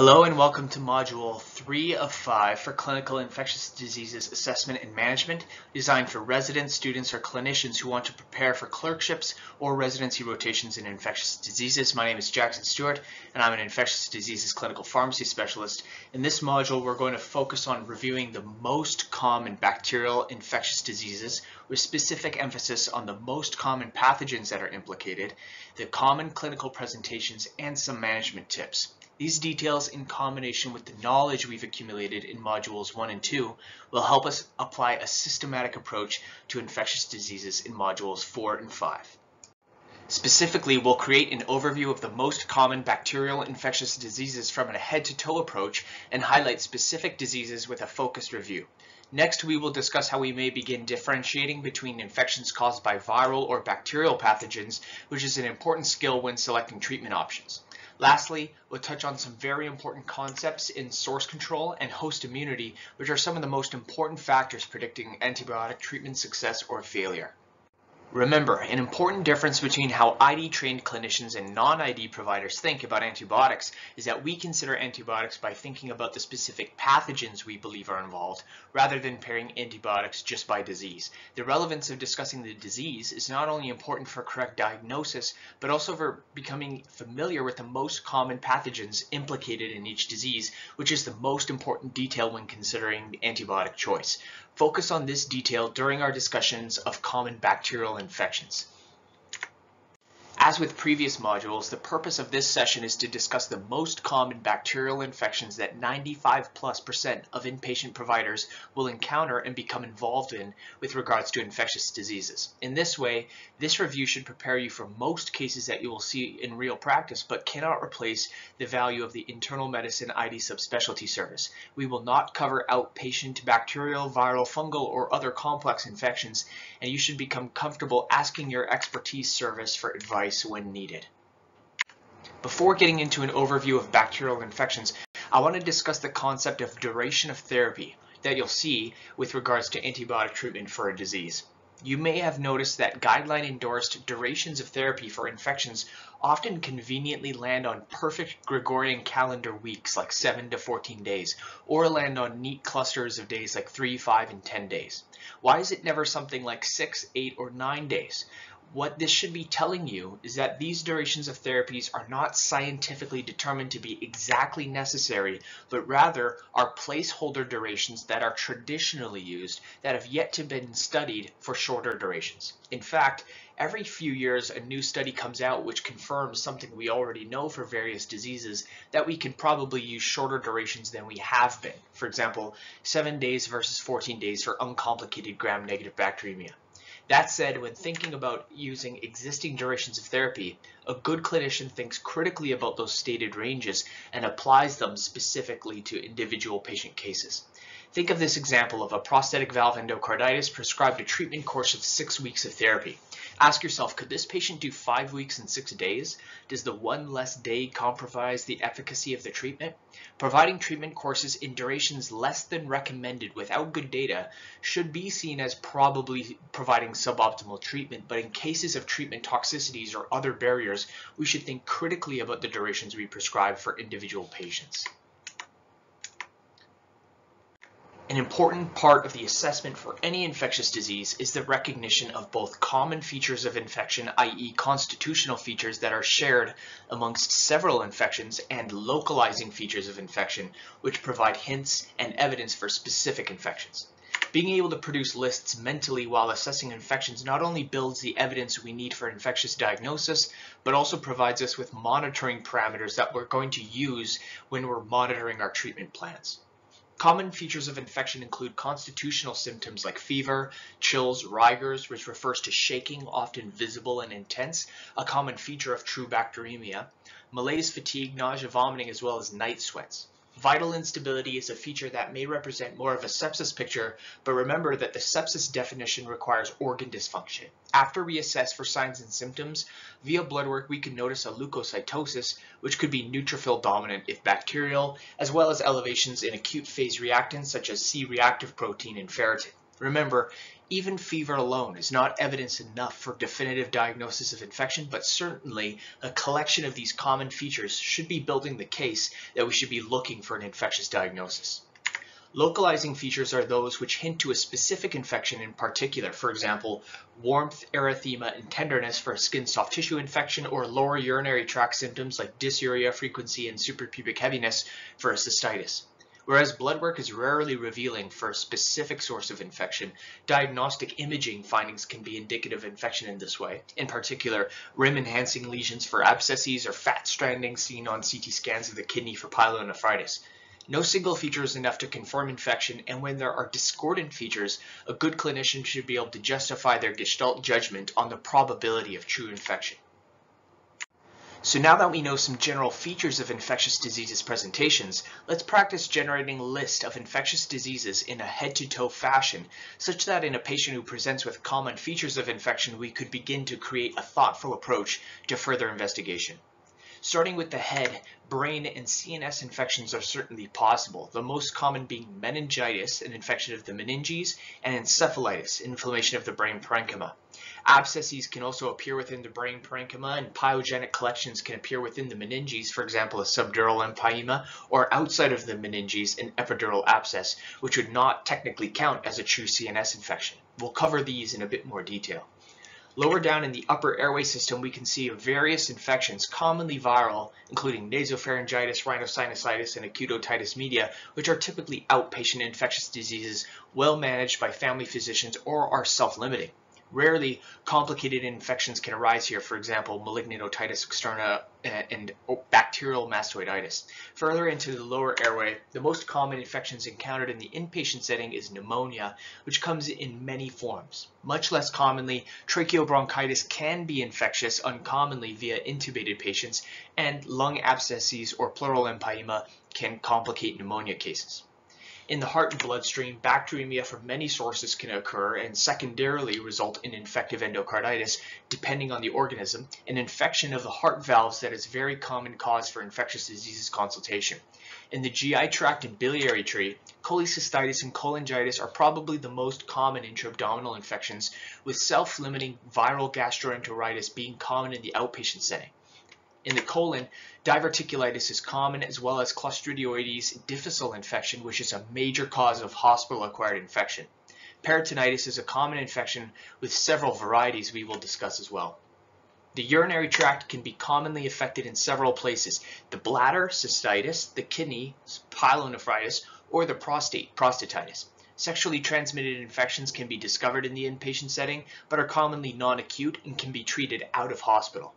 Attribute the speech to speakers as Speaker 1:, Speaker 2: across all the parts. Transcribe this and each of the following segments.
Speaker 1: Hello and welcome to Module 3 of 5 for Clinical Infectious Diseases Assessment and Management, designed for residents, students, or clinicians who want to prepare for clerkships or residency rotations in infectious diseases. My name is Jackson Stewart, and I'm an infectious diseases clinical pharmacy specialist. In this module, we're going to focus on reviewing the most common bacterial infectious diseases, with specific emphasis on the most common pathogens that are implicated, the common clinical presentations, and some management tips. These details in combination with the knowledge we've accumulated in modules 1 and 2 will help us apply a systematic approach to infectious diseases in modules 4 and 5. Specifically, we'll create an overview of the most common bacterial infectious diseases from a head-to-toe approach and highlight specific diseases with a focused review. Next, we will discuss how we may begin differentiating between infections caused by viral or bacterial pathogens, which is an important skill when selecting treatment options. Lastly, we'll touch on some very important concepts in source control and host immunity, which are some of the most important factors predicting antibiotic treatment success or failure. Remember, an important difference between how ID-trained clinicians and non-ID providers think about antibiotics is that we consider antibiotics by thinking about the specific pathogens we believe are involved, rather than pairing antibiotics just by disease. The relevance of discussing the disease is not only important for correct diagnosis, but also for becoming familiar with the most common pathogens implicated in each disease, which is the most important detail when considering antibiotic choice. Focus on this detail during our discussions of common bacterial infections. As with previous modules, the purpose of this session is to discuss the most common bacterial infections that 95 plus percent of inpatient providers will encounter and become involved in with regards to infectious diseases. In this way, this review should prepare you for most cases that you will see in real practice, but cannot replace the value of the internal medicine ID subspecialty service. We will not cover outpatient bacterial, viral, fungal, or other complex infections, and you should become comfortable asking your expertise service for advice advice when needed. Before getting into an overview of bacterial infections, I want to discuss the concept of duration of therapy that you'll see with regards to antibiotic treatment for a disease. You may have noticed that guideline endorsed durations of therapy for infections often conveniently land on perfect Gregorian calendar weeks like 7 to 14 days, or land on neat clusters of days like 3, 5, and 10 days. Why is it never something like 6, 8, or 9 days? What this should be telling you is that these durations of therapies are not scientifically determined to be exactly necessary, but rather are placeholder durations that are traditionally used that have yet to been studied for shorter durations. In fact, every few years a new study comes out which confirms something we already know for various diseases that we can probably use shorter durations than we have been. For example, 7 days versus 14 days for uncomplicated gram-negative bacteremia. That said, when thinking about using existing durations of therapy, a good clinician thinks critically about those stated ranges and applies them specifically to individual patient cases. Think of this example of a prosthetic valve endocarditis prescribed a treatment course of six weeks of therapy. Ask yourself, could this patient do five weeks and six days? Does the one less day compromise the efficacy of the treatment? Providing treatment courses in durations less than recommended without good data should be seen as probably providing suboptimal treatment, but in cases of treatment toxicities or other barriers, we should think critically about the durations we prescribe for individual patients. An important part of the assessment for any infectious disease is the recognition of both common features of infection, i.e. constitutional features that are shared amongst several infections, and localizing features of infection, which provide hints and evidence for specific infections. Being able to produce lists mentally while assessing infections not only builds the evidence we need for infectious diagnosis, but also provides us with monitoring parameters that we're going to use when we're monitoring our treatment plans. Common features of infection include constitutional symptoms like fever, chills, rigors, which refers to shaking, often visible and intense, a common feature of true bacteremia, malaise, fatigue, nausea, vomiting, as well as night sweats. Vital instability is a feature that may represent more of a sepsis picture, but remember that the sepsis definition requires organ dysfunction. After we assess for signs and symptoms, via blood work we can notice a leukocytosis, which could be neutrophil dominant if bacterial, as well as elevations in acute phase reactants such as C-reactive protein and ferritin. Remember, even fever alone is not evidence enough for definitive diagnosis of infection, but certainly a collection of these common features should be building the case that we should be looking for an infectious diagnosis. Localizing features are those which hint to a specific infection in particular, for example, warmth, erythema, and tenderness for a skin soft tissue infection, or lower urinary tract symptoms like dysuria frequency and suprapubic heaviness for a cystitis. Whereas blood work is rarely revealing for a specific source of infection, diagnostic imaging findings can be indicative of infection in this way. In particular, rim-enhancing lesions for abscesses or fat stranding seen on CT scans of the kidney for pyelonephritis. No single feature is enough to confirm infection, and when there are discordant features, a good clinician should be able to justify their gestalt judgment on the probability of true infection. So now that we know some general features of infectious diseases presentations, let's practice generating a list of infectious diseases in a head-to-toe fashion, such that in a patient who presents with common features of infection, we could begin to create a thoughtful approach to further investigation. Starting with the head, brain and CNS infections are certainly possible, the most common being meningitis, an infection of the meninges, and encephalitis, inflammation of the brain parenchyma. Abscesses can also appear within the brain parenchyma, and pyogenic collections can appear within the meninges, for example, a subdural empyema, or outside of the meninges, an epidural abscess, which would not technically count as a true CNS infection. We'll cover these in a bit more detail. Lower down in the upper airway system, we can see various infections, commonly viral, including nasopharyngitis, rhinosinusitis, and acute otitis media, which are typically outpatient infectious diseases well managed by family physicians or are self-limiting. Rarely, complicated infections can arise here, for example, malignant otitis externa eh, and bacterial mastoiditis. Further into the lower airway, the most common infections encountered in the inpatient setting is pneumonia, which comes in many forms. Much less commonly, tracheobronchitis can be infectious uncommonly via intubated patients, and lung abscesses or pleural empyema can complicate pneumonia cases. In the heart and bloodstream, bacteremia from many sources can occur and secondarily result in infective endocarditis, depending on the organism, an infection of the heart valves that is a very common cause for infectious diseases consultation. In the GI tract and biliary tree, cholecystitis and cholangitis are probably the most common intra-abdominal infections, with self-limiting viral gastroenteritis being common in the outpatient setting. In the colon, diverticulitis is common as well as Clostridioides difficile infection, which is a major cause of hospital-acquired infection. Peritonitis is a common infection with several varieties we will discuss as well. The urinary tract can be commonly affected in several places. The bladder, cystitis, the kidney, pyelonephritis, or the prostate, prostatitis. Sexually transmitted infections can be discovered in the inpatient setting, but are commonly non-acute and can be treated out of hospital.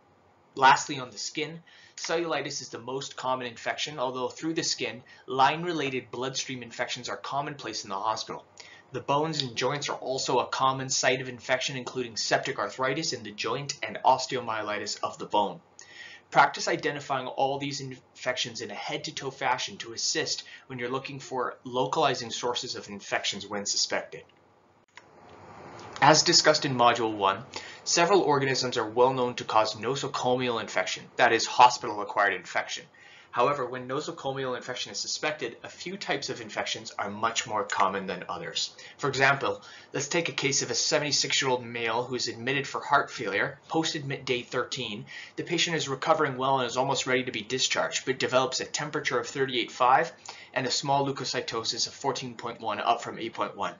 Speaker 1: Lastly, on the skin, cellulitis is the most common infection, although through the skin, line-related bloodstream infections are commonplace in the hospital. The bones and joints are also a common site of infection, including septic arthritis in the joint and osteomyelitis of the bone. Practice identifying all these infections in a head-to-toe fashion to assist when you're looking for localizing sources of infections when suspected. As discussed in Module 1, Several organisms are well known to cause nosocomial infection, that is, hospital-acquired infection. However, when nosocomial infection is suspected, a few types of infections are much more common than others. For example, let's take a case of a 76-year-old male who is admitted for heart failure, post-admit day 13. The patient is recovering well and is almost ready to be discharged, but develops a temperature of 38.5 and a small leukocytosis of 14.1 up from 8.1.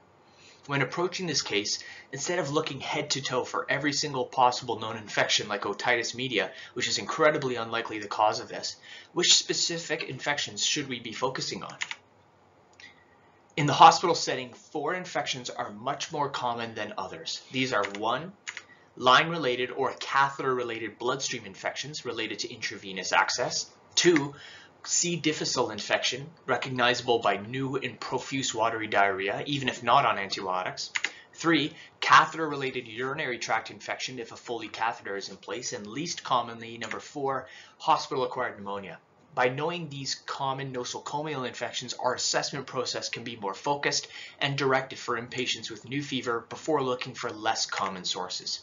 Speaker 1: When approaching this case, instead of looking head to toe for every single possible known infection like otitis media, which is incredibly unlikely the cause of this, which specific infections should we be focusing on? In the hospital setting, four infections are much more common than others. These are one, line-related or catheter-related bloodstream infections related to intravenous access, two, C. difficile infection, recognizable by new and profuse watery diarrhea, even if not on antibiotics. Three, catheter-related urinary tract infection if a Foley catheter is in place. And least commonly, number four, hospital-acquired pneumonia. By knowing these common nosocomial infections, our assessment process can be more focused and directed for inpatients with new fever before looking for less common sources.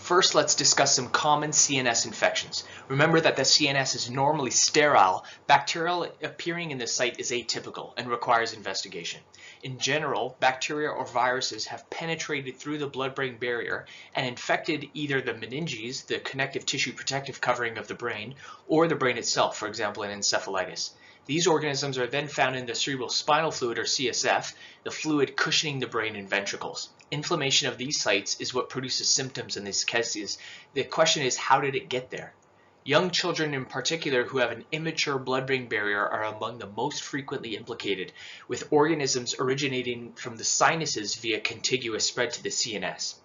Speaker 1: First, let's discuss some common CNS infections. Remember that the CNS is normally sterile. Bacterial appearing in the site is atypical and requires investigation. In general, bacteria or viruses have penetrated through the blood-brain barrier and infected either the meninges, the connective tissue protective covering of the brain, or the brain itself, for example in encephalitis. These organisms are then found in the cerebral spinal fluid or CSF, the fluid cushioning the brain and ventricles. Inflammation of these sites is what produces symptoms in these cases. The question is, how did it get there? Young children in particular who have an immature blood-brain barrier are among the most frequently implicated, with organisms originating from the sinuses via contiguous spread to the CNS.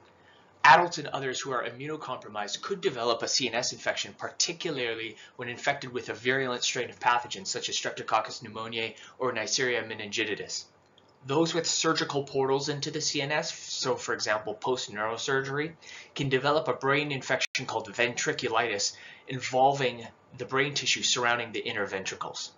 Speaker 1: Adults and others who are immunocompromised could develop a CNS infection, particularly when infected with a virulent strain of pathogens such as Streptococcus pneumoniae or Neisseria meningitidis. Those with surgical portals into the CNS, so for example post-neurosurgery, can develop a brain infection called ventriculitis involving the brain tissue surrounding the inner ventricles.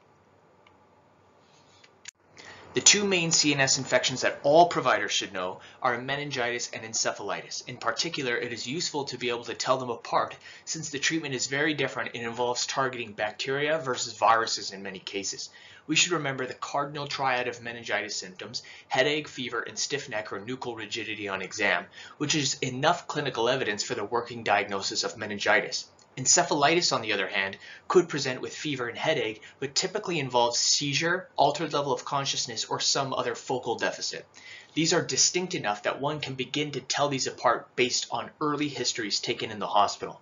Speaker 1: The two main CNS infections that all providers should know are meningitis and encephalitis. In particular, it is useful to be able to tell them apart since the treatment is very different and involves targeting bacteria versus viruses in many cases we should remember the cardinal triad of meningitis symptoms, headache, fever, and stiff neck or nuchal rigidity on exam, which is enough clinical evidence for the working diagnosis of meningitis. Encephalitis, on the other hand, could present with fever and headache, but typically involves seizure, altered level of consciousness, or some other focal deficit. These are distinct enough that one can begin to tell these apart based on early histories taken in the hospital.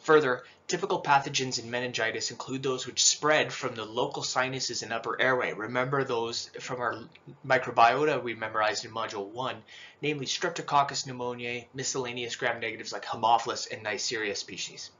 Speaker 1: Further, typical pathogens in meningitis include those which spread from the local sinuses and upper airway. Remember those from our microbiota we memorized in Module 1, namely Streptococcus pneumoniae, miscellaneous gram-negatives like Haemophilus and Neisseria species.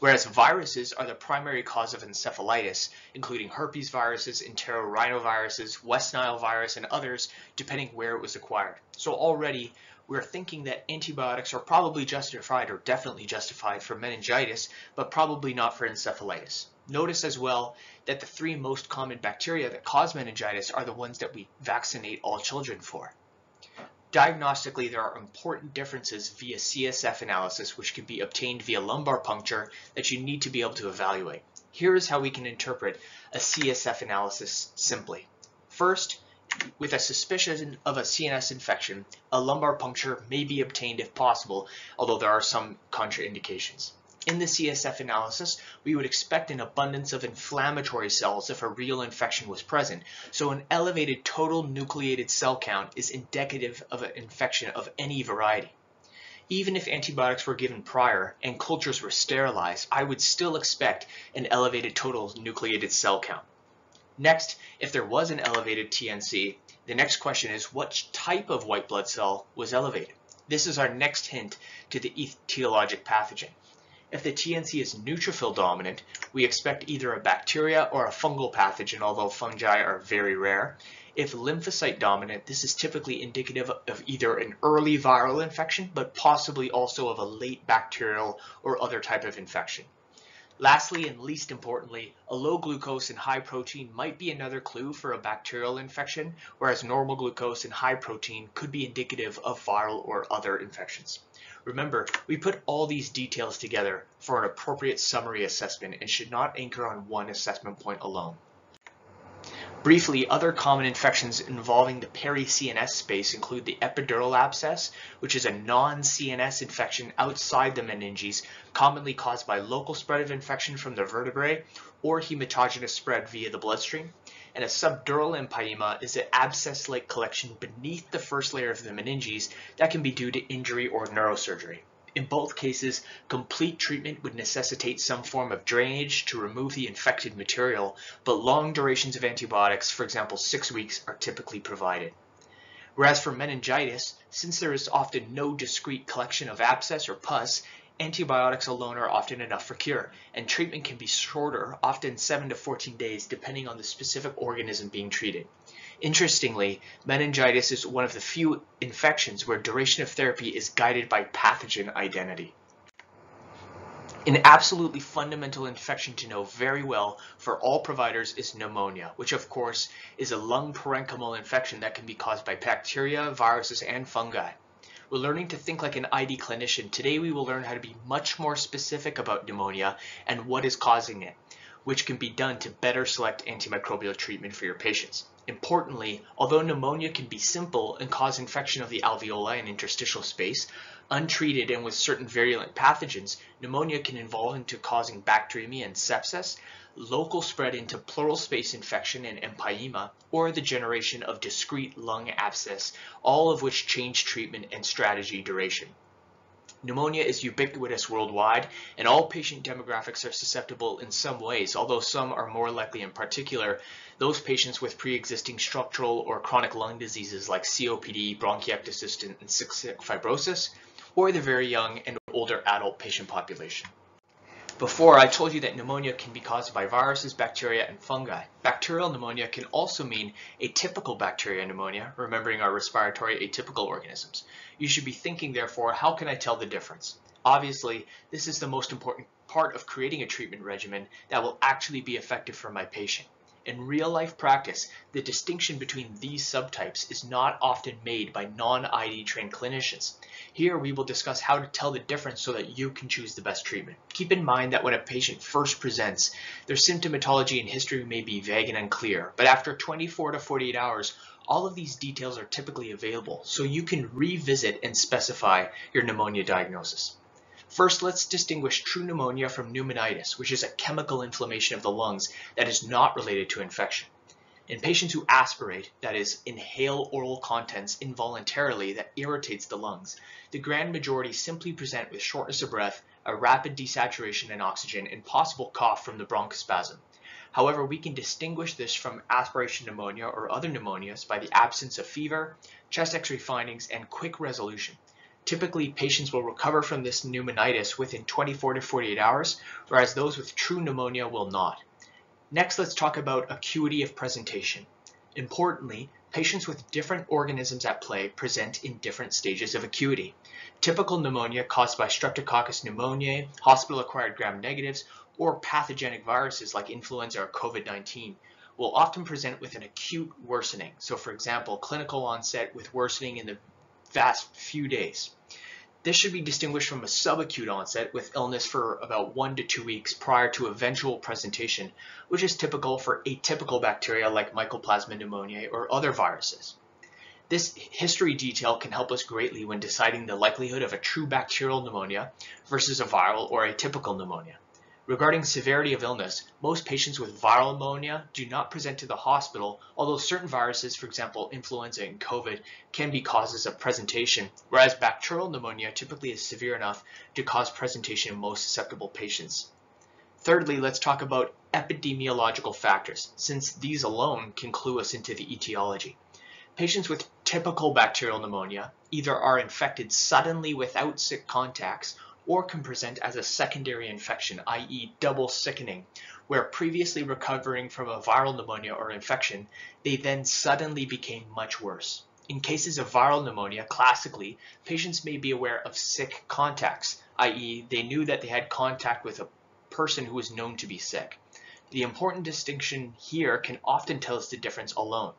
Speaker 1: Whereas viruses are the primary cause of encephalitis, including herpes viruses, enterorhinoviruses, West Nile virus, and others, depending where it was acquired. So already we're thinking that antibiotics are probably justified or definitely justified for meningitis, but probably not for encephalitis. Notice as well that the three most common bacteria that cause meningitis are the ones that we vaccinate all children for. Diagnostically, there are important differences via CSF analysis which can be obtained via lumbar puncture that you need to be able to evaluate. Here is how we can interpret a CSF analysis simply. First, with a suspicion of a CNS infection, a lumbar puncture may be obtained if possible, although there are some contraindications. In the CSF analysis, we would expect an abundance of inflammatory cells if a real infection was present, so an elevated total nucleated cell count is indicative of an infection of any variety. Even if antibiotics were given prior and cultures were sterilized, I would still expect an elevated total nucleated cell count. Next, if there was an elevated TNC, the next question is what type of white blood cell was elevated? This is our next hint to the etiologic pathogen. If the TNC is neutrophil dominant, we expect either a bacteria or a fungal pathogen, although fungi are very rare. If lymphocyte dominant, this is typically indicative of either an early viral infection, but possibly also of a late bacterial or other type of infection. Lastly, and least importantly, a low glucose and high protein might be another clue for a bacterial infection, whereas normal glucose and high protein could be indicative of viral or other infections. Remember, we put all these details together for an appropriate summary assessment and should not anchor on one assessment point alone. Briefly, other common infections involving the peri-CNS space include the epidural abscess, which is a non-CNS infection outside the meninges, commonly caused by local spread of infection from the vertebrae or hematogenous spread via the bloodstream. And a subdural empyema is an abscess-like collection beneath the first layer of the meninges that can be due to injury or neurosurgery. In both cases, complete treatment would necessitate some form of drainage to remove the infected material, but long durations of antibiotics, for example six weeks, are typically provided. Whereas for meningitis, since there is often no discrete collection of abscess or pus, antibiotics alone are often enough for cure, and treatment can be shorter, often 7 to 14 days, depending on the specific organism being treated. Interestingly, meningitis is one of the few infections where duration of therapy is guided by pathogen identity. An absolutely fundamental infection to know very well for all providers is pneumonia, which of course is a lung parenchymal infection that can be caused by bacteria, viruses, and fungi. We're learning to think like an ID clinician. Today we will learn how to be much more specific about pneumonia and what is causing it, which can be done to better select antimicrobial treatment for your patients. Importantly, although pneumonia can be simple and cause infection of the alveoli and interstitial space, untreated and with certain virulent pathogens, pneumonia can evolve into causing bacteremia and sepsis, local spread into pleural space infection and empyema, or the generation of discrete lung abscess, all of which change treatment and strategy duration. Pneumonia is ubiquitous worldwide, and all patient demographics are susceptible in some ways, although some are more likely in particular those patients with pre-existing structural or chronic lung diseases like COPD, bronchiectasis, and cystic fibrosis, or the very young and older adult patient population. Before, I told you that pneumonia can be caused by viruses, bacteria, and fungi. Bacterial pneumonia can also mean atypical bacteria pneumonia, remembering our respiratory atypical organisms. You should be thinking, therefore, how can I tell the difference? Obviously, this is the most important part of creating a treatment regimen that will actually be effective for my patient. In real life practice, the distinction between these subtypes is not often made by non-ID trained clinicians. Here we will discuss how to tell the difference so that you can choose the best treatment. Keep in mind that when a patient first presents, their symptomatology and history may be vague and unclear, but after 24 to 48 hours, all of these details are typically available, so you can revisit and specify your pneumonia diagnosis. First, let's distinguish true pneumonia from pneumonitis, which is a chemical inflammation of the lungs that is not related to infection. In patients who aspirate, that is, inhale oral contents involuntarily that irritates the lungs, the grand majority simply present with shortness of breath, a rapid desaturation in oxygen, and possible cough from the bronchospasm. However, we can distinguish this from aspiration pneumonia or other pneumonias by the absence of fever, chest x-ray findings, and quick resolution. Typically, patients will recover from this pneumonitis within 24 to 48 hours, whereas those with true pneumonia will not. Next, let's talk about acuity of presentation. Importantly, patients with different organisms at play present in different stages of acuity. Typical pneumonia caused by Streptococcus pneumoniae, hospital-acquired gram-negatives, or pathogenic viruses like influenza or COVID-19 will often present with an acute worsening. So for example, clinical onset with worsening in the vast few days. This should be distinguished from a subacute onset with illness for about one to two weeks prior to eventual presentation, which is typical for atypical bacteria like Mycoplasma pneumoniae or other viruses. This history detail can help us greatly when deciding the likelihood of a true bacterial pneumonia versus a viral or atypical pneumonia. Regarding severity of illness, most patients with viral pneumonia do not present to the hospital, although certain viruses, for example influenza and COVID, can be causes of presentation, whereas bacterial pneumonia typically is severe enough to cause presentation in most susceptible patients. Thirdly, let's talk about epidemiological factors, since these alone can clue us into the etiology. Patients with typical bacterial pneumonia either are infected suddenly without sick contacts or can present as a secondary infection, i.e. double sickening, where previously recovering from a viral pneumonia or infection, they then suddenly became much worse. In cases of viral pneumonia, classically, patients may be aware of sick contacts, i.e. they knew that they had contact with a person who was known to be sick. The important distinction here can often tell us the difference alone.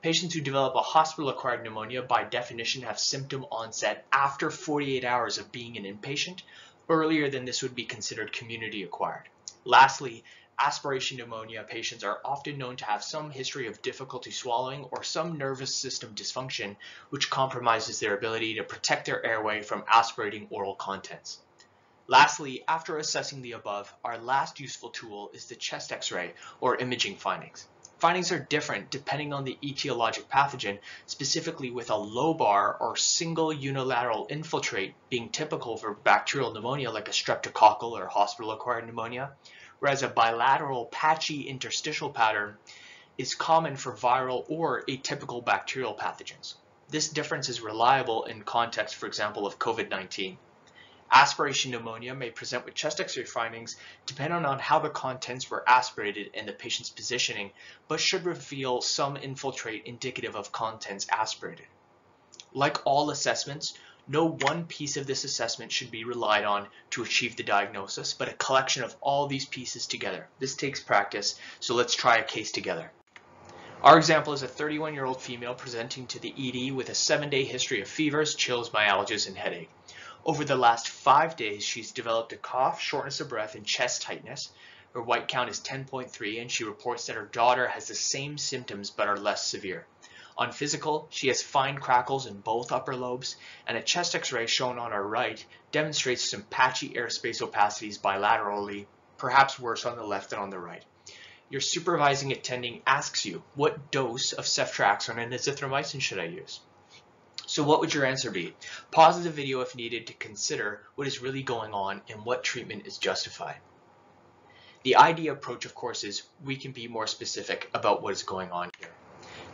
Speaker 1: Patients who develop a hospital-acquired pneumonia by definition have symptom onset after 48 hours of being an inpatient. Earlier than this would be considered community-acquired. Lastly, aspiration pneumonia patients are often known to have some history of difficulty swallowing or some nervous system dysfunction which compromises their ability to protect their airway from aspirating oral contents. Lastly, after assessing the above, our last useful tool is the chest x-ray or imaging findings. Findings are different depending on the etiologic pathogen, specifically with a lobar or single unilateral infiltrate being typical for bacterial pneumonia like a streptococcal or hospital-acquired pneumonia, whereas a bilateral patchy interstitial pattern is common for viral or atypical bacterial pathogens. This difference is reliable in context, for example, of COVID-19. Aspiration pneumonia may present with chest x-ray findings depending on how the contents were aspirated and the patient's positioning, but should reveal some infiltrate indicative of contents aspirated. Like all assessments, no one piece of this assessment should be relied on to achieve the diagnosis, but a collection of all these pieces together. This takes practice, so let's try a case together. Our example is a 31-year-old female presenting to the ED with a seven-day history of fevers, chills, myalgias, and headache. Over the last five days, she's developed a cough, shortness of breath, and chest tightness. Her white count is 10.3, and she reports that her daughter has the same symptoms but are less severe. On physical, she has fine crackles in both upper lobes, and a chest x-ray shown on her right demonstrates some patchy airspace opacities bilaterally, perhaps worse on the left than on the right. Your supervising attending asks you, what dose of ceftriaxone and azithromycin should I use? So what would your answer be? Pause the video if needed to consider what is really going on and what treatment is justified. The idea approach, of course, is we can be more specific about what is going on here.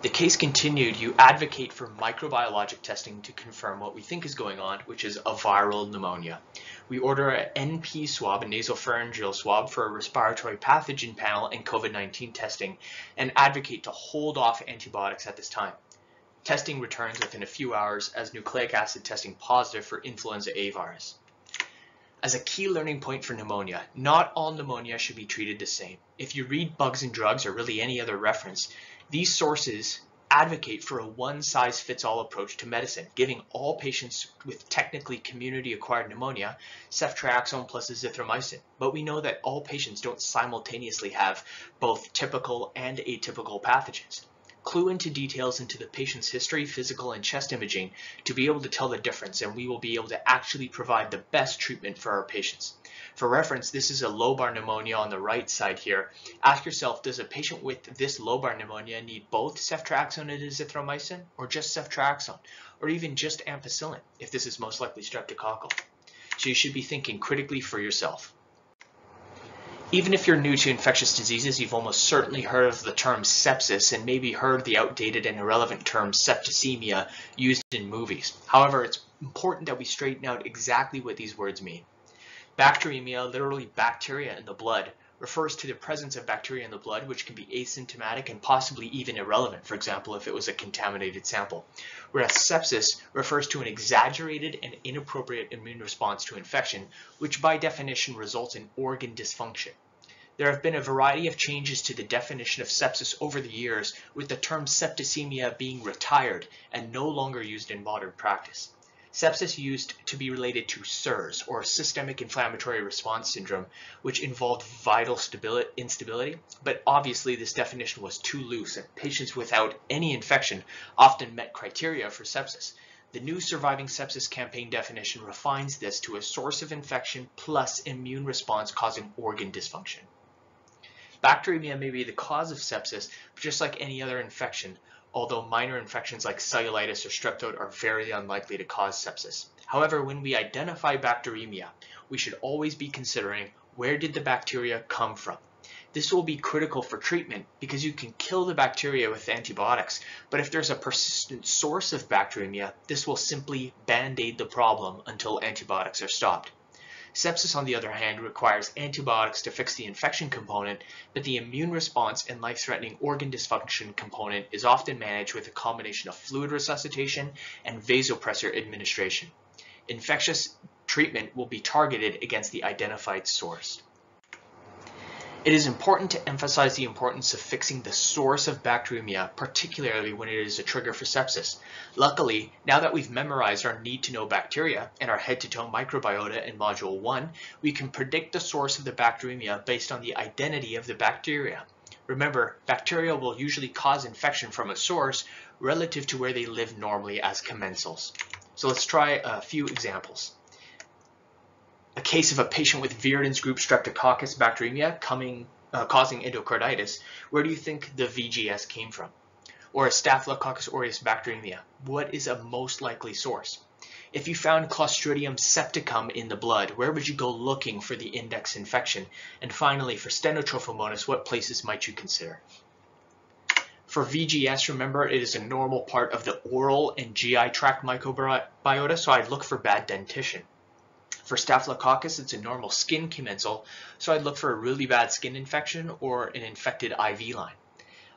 Speaker 1: The case continued, you advocate for microbiologic testing to confirm what we think is going on, which is a viral pneumonia. We order an NP swab, a nasopharyngeal swab, for a respiratory pathogen panel and COVID-19 testing, and advocate to hold off antibiotics at this time. Testing returns within a few hours as nucleic acid testing positive for influenza A virus. As a key learning point for pneumonia, not all pneumonia should be treated the same. If you read Bugs and Drugs or really any other reference, these sources advocate for a one-size-fits-all approach to medicine, giving all patients with technically community-acquired pneumonia ceftriaxone plus azithromycin. But we know that all patients don't simultaneously have both typical and atypical pathogens. Clue into details into the patient's history, physical, and chest imaging to be able to tell the difference, and we will be able to actually provide the best treatment for our patients. For reference, this is a lobar pneumonia on the right side here. Ask yourself, does a patient with this lobar pneumonia need both ceftriaxone and azithromycin, or just ceftriaxone, or even just ampicillin, if this is most likely streptococcal? So you should be thinking critically for yourself. Even if you're new to infectious diseases, you've almost certainly heard of the term sepsis and maybe heard the outdated and irrelevant term septicemia used in movies. However, it's important that we straighten out exactly what these words mean. Bacteremia, literally bacteria in the blood, refers to the presence of bacteria in the blood, which can be asymptomatic and possibly even irrelevant, for example, if it was a contaminated sample. Whereas sepsis refers to an exaggerated and inappropriate immune response to infection, which by definition results in organ dysfunction. There have been a variety of changes to the definition of sepsis over the years, with the term septicemia being retired and no longer used in modern practice. Sepsis used to be related to SIRS, or Systemic Inflammatory Response Syndrome, which involved vital instability, but obviously this definition was too loose and patients without any infection often met criteria for sepsis. The new Surviving Sepsis Campaign definition refines this to a source of infection plus immune response causing organ dysfunction. Bacteremia may be the cause of sepsis, but just like any other infection, although minor infections like cellulitis or strep throat are very unlikely to cause sepsis. However, when we identify bacteremia, we should always be considering where did the bacteria come from. This will be critical for treatment because you can kill the bacteria with antibiotics, but if there's a persistent source of bacteremia, this will simply band-aid the problem until antibiotics are stopped. Sepsis, on the other hand, requires antibiotics to fix the infection component, but the immune response and life-threatening organ dysfunction component is often managed with a combination of fluid resuscitation and vasopressor administration. Infectious treatment will be targeted against the identified source. It is important to emphasize the importance of fixing the source of bacteremia, particularly when it is a trigger for sepsis. Luckily, now that we've memorized our need-to-know bacteria and our head-to-toe microbiota in Module 1, we can predict the source of the bacteremia based on the identity of the bacteria. Remember, bacteria will usually cause infection from a source relative to where they live normally as commensals. So let's try a few examples case of a patient with Viridans group Streptococcus bacteremia coming, uh, causing endocarditis, where do you think the VGS came from? Or a Staphylococcus aureus bacteremia, what is a most likely source? If you found Clostridium septicum in the blood, where would you go looking for the index infection? And finally, for Stenotrophomonas, what places might you consider? For VGS, remember, it is a normal part of the oral and GI tract microbiota, so I'd look for bad dentition. For Staphylococcus, it's a normal skin commensal, so I'd look for a really bad skin infection or an infected IV line.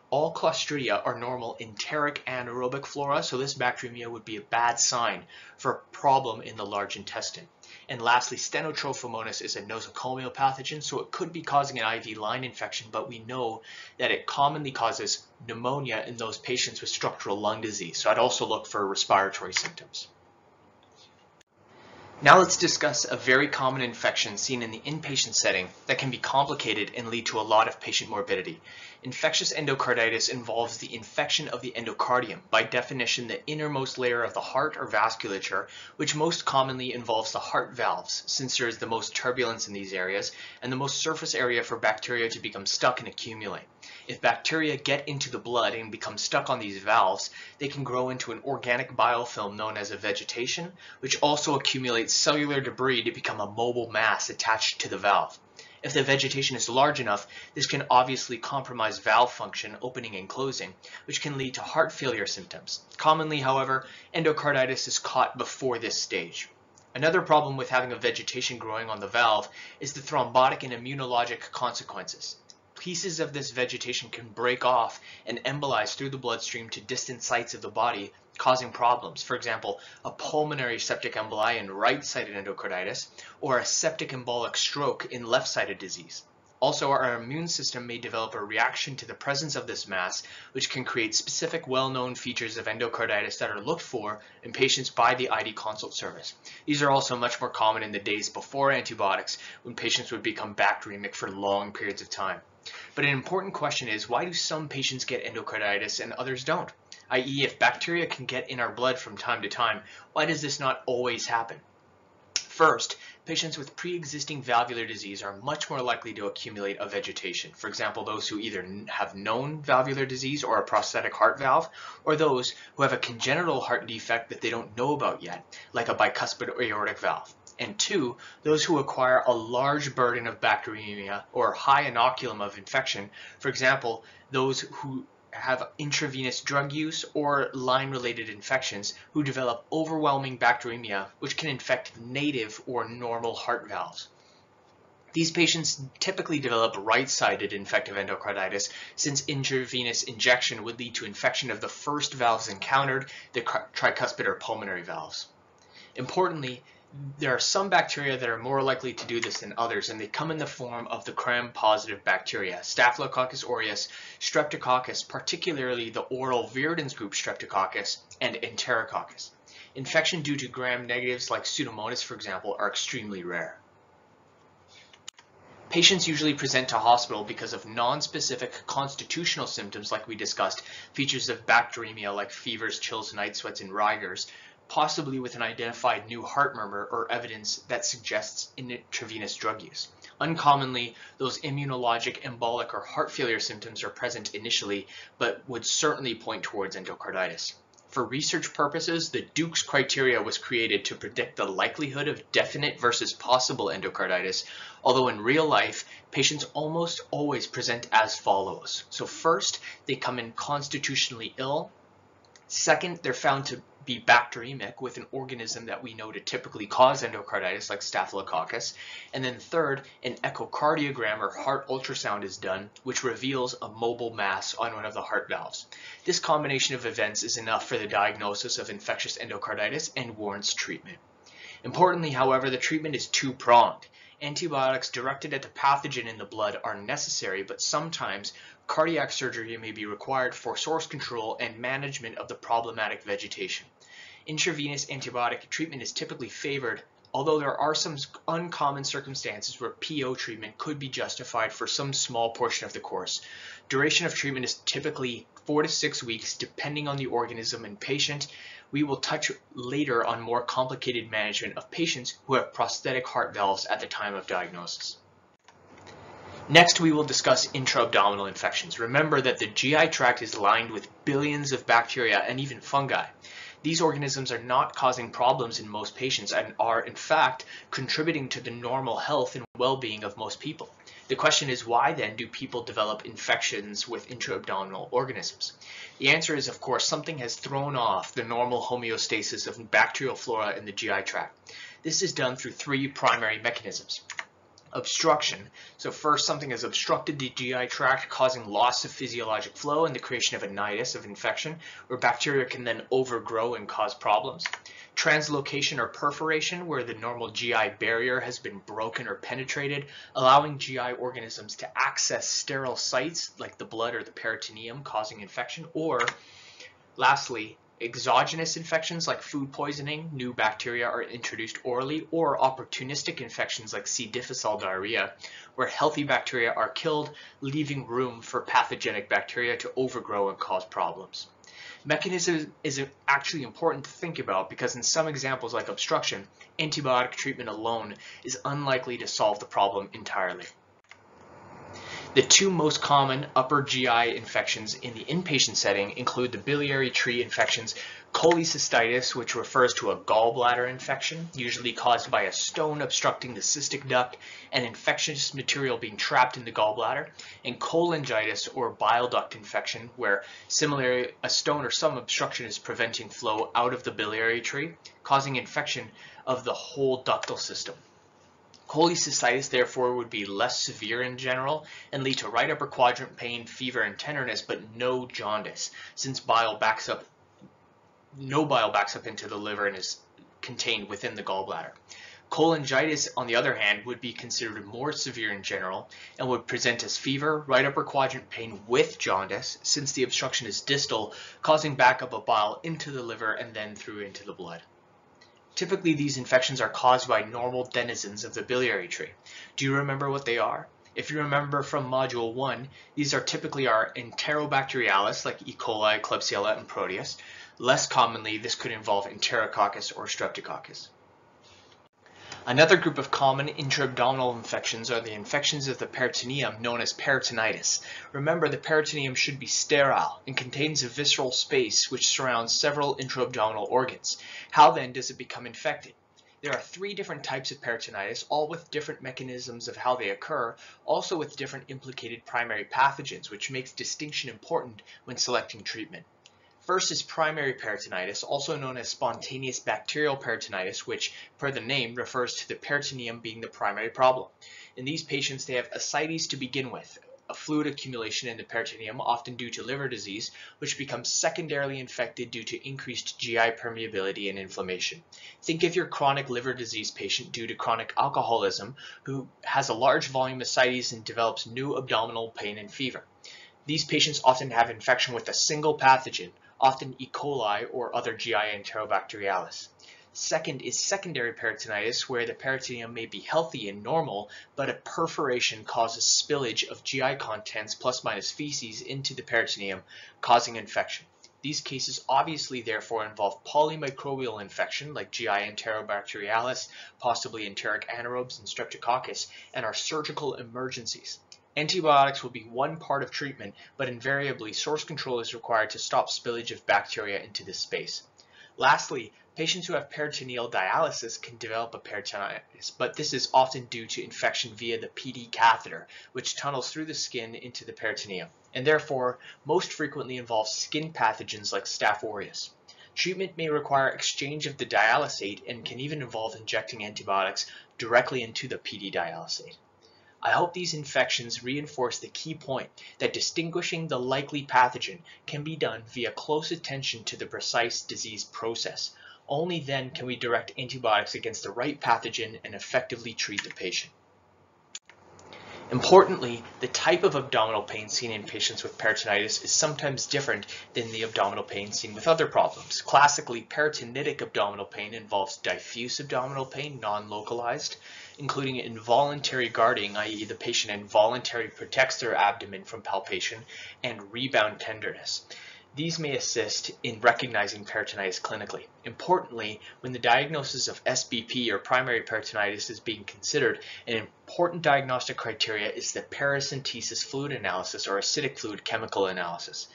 Speaker 1: All Clostridia are normal enteric anaerobic flora, so this bacteremia would be a bad sign for a problem in the large intestine. And lastly, Stenotrophomonas is a nosocomial pathogen, so it could be causing an IV line infection, but we know that it commonly causes pneumonia in those patients with structural lung disease. So I'd also look for respiratory symptoms. Now let's discuss a very common infection seen in the inpatient setting that can be complicated and lead to a lot of patient morbidity. Infectious endocarditis involves the infection of the endocardium, by definition the innermost layer of the heart or vasculature, which most commonly involves the heart valves, since there is the most turbulence in these areas and the most surface area for bacteria to become stuck and accumulate. If bacteria get into the blood and become stuck on these valves, they can grow into an organic biofilm known as a vegetation, which also accumulates cellular debris to become a mobile mass attached to the valve. If the vegetation is large enough, this can obviously compromise valve function, opening and closing, which can lead to heart failure symptoms. Commonly, however, endocarditis is caught before this stage. Another problem with having a vegetation growing on the valve is the thrombotic and immunologic consequences pieces of this vegetation can break off and embolize through the bloodstream to distant sites of the body, causing problems. For example, a pulmonary septic emboli in right-sided endocarditis, or a septic embolic stroke in left-sided disease. Also, our immune system may develop a reaction to the presence of this mass, which can create specific well-known features of endocarditis that are looked for in patients by the ID consult service. These are also much more common in the days before antibiotics, when patients would become bacteremic for long periods of time. But an important question is, why do some patients get endocarditis and others don't? i.e. if bacteria can get in our blood from time to time, why does this not always happen? First, patients with pre-existing valvular disease are much more likely to accumulate a vegetation. For example, those who either have known valvular disease or a prosthetic heart valve, or those who have a congenital heart defect that they don't know about yet, like a bicuspid aortic valve and two, those who acquire a large burden of bacteremia or high inoculum of infection, for example, those who have intravenous drug use or line-related infections who develop overwhelming bacteremia, which can infect native or normal heart valves. These patients typically develop right-sided infective endocarditis since intravenous injection would lead to infection of the first valves encountered, the tricuspid or pulmonary valves. Importantly, there are some bacteria that are more likely to do this than others, and they come in the form of the gram-positive bacteria, Staphylococcus aureus, Streptococcus, particularly the oral viridans group Streptococcus, and Enterococcus. Infection due to gram-negatives like Pseudomonas, for example, are extremely rare. Patients usually present to hospital because of non-specific constitutional symptoms like we discussed, features of bacteremia like fevers, chills, night sweats, and rigors, possibly with an identified new heart murmur or evidence that suggests intravenous drug use. Uncommonly, those immunologic, embolic, or heart failure symptoms are present initially, but would certainly point towards endocarditis. For research purposes, the Dukes criteria was created to predict the likelihood of definite versus possible endocarditis, although in real life, patients almost always present as follows. So first, they come in constitutionally ill. Second, they're found to be bacteremic with an organism that we know to typically cause endocarditis like Staphylococcus. And then third, an echocardiogram or heart ultrasound is done, which reveals a mobile mass on one of the heart valves. This combination of events is enough for the diagnosis of infectious endocarditis and warrants treatment. Importantly, however, the treatment is two-pronged. Antibiotics directed at the pathogen in the blood are necessary, but sometimes cardiac surgery may be required for source control and management of the problematic vegetation. Intravenous antibiotic treatment is typically favored, although there are some uncommon circumstances where PO treatment could be justified for some small portion of the course. Duration of treatment is typically four to six weeks, depending on the organism and patient. We will touch later on more complicated management of patients who have prosthetic heart valves at the time of diagnosis. Next, we will discuss intra-abdominal infections. Remember that the GI tract is lined with billions of bacteria and even fungi. These organisms are not causing problems in most patients and are, in fact, contributing to the normal health and well-being of most people. The question is why then do people develop infections with intra-abdominal organisms? The answer is, of course, something has thrown off the normal homeostasis of bacterial flora in the GI tract. This is done through three primary mechanisms. Obstruction. So first, something has obstructed the GI tract, causing loss of physiologic flow and the creation of a nidus of infection, where bacteria can then overgrow and cause problems. Translocation or perforation, where the normal GI barrier has been broken or penetrated, allowing GI organisms to access sterile sites like the blood or the peritoneum, causing infection. Or, lastly, Exogenous infections like food poisoning, new bacteria are introduced orally, or opportunistic infections like C. difficile diarrhea, where healthy bacteria are killed, leaving room for pathogenic bacteria to overgrow and cause problems. Mechanism is actually important to think about because in some examples like obstruction, antibiotic treatment alone is unlikely to solve the problem entirely. The two most common upper GI infections in the inpatient setting include the biliary tree infections, cholecystitis, which refers to a gallbladder infection, usually caused by a stone obstructing the cystic duct and infectious material being trapped in the gallbladder, and cholangitis or bile duct infection, where similarly a stone or some obstruction is preventing flow out of the biliary tree, causing infection of the whole ductal system. Cholecystitis, therefore, would be less severe in general and lead to right upper quadrant pain, fever, and tenderness, but no jaundice, since bile backs up, no bile backs up into the liver and is contained within the gallbladder. Cholangitis, on the other hand, would be considered more severe in general and would present as fever, right upper quadrant pain with jaundice, since the obstruction is distal, causing backup of bile into the liver and then through into the blood. Typically, these infections are caused by normal denizens of the biliary tree. Do you remember what they are? If you remember from Module 1, these are typically our Enterobacterales, like E. coli, Klebsiella, and Proteus. Less commonly, this could involve Enterococcus or Streptococcus. Another group of common intra-abdominal infections are the infections of the peritoneum known as peritonitis. Remember, the peritoneum should be sterile and contains a visceral space which surrounds several intra-abdominal organs. How then does it become infected? There are three different types of peritonitis, all with different mechanisms of how they occur, also with different implicated primary pathogens, which makes distinction important when selecting treatment. First is primary peritonitis, also known as spontaneous bacterial peritonitis, which, per the name, refers to the peritoneum being the primary problem. In these patients, they have ascites to begin with, a fluid accumulation in the peritoneum, often due to liver disease, which becomes secondarily infected due to increased GI permeability and inflammation. Think of your chronic liver disease patient due to chronic alcoholism who has a large volume of ascites and develops new abdominal pain and fever. These patients often have infection with a single pathogen, often E. coli or other GI enterobacterales. Second is secondary peritonitis, where the peritoneum may be healthy and normal, but a perforation causes spillage of GI contents plus minus feces into the peritoneum, causing infection. These cases obviously therefore involve polymicrobial infection like GI enterobacterales, possibly enteric anaerobes and streptococcus, and are surgical emergencies. Antibiotics will be one part of treatment, but invariably source control is required to stop spillage of bacteria into this space. Lastly, patients who have peritoneal dialysis can develop a peritonitis, but this is often due to infection via the PD catheter, which tunnels through the skin into the peritoneum, and therefore most frequently involves skin pathogens like Staph aureus. Treatment may require exchange of the dialysate and can even involve injecting antibiotics directly into the PD dialysate. I hope these infections reinforce the key point that distinguishing the likely pathogen can be done via close attention to the precise disease process. Only then can we direct antibiotics against the right pathogen and effectively treat the patient. Importantly, the type of abdominal pain seen in patients with peritonitis is sometimes different than the abdominal pain seen with other problems. Classically, peritonitic abdominal pain involves diffuse abdominal pain, non-localized, including involuntary guarding, i.e. the patient involuntarily protects their abdomen from palpation, and rebound tenderness. These may assist in recognizing peritonitis clinically. Importantly, when the diagnosis of SBP or primary peritonitis is being considered, an important diagnostic criteria is the paracentesis fluid analysis or ascitic fluid chemical analysis.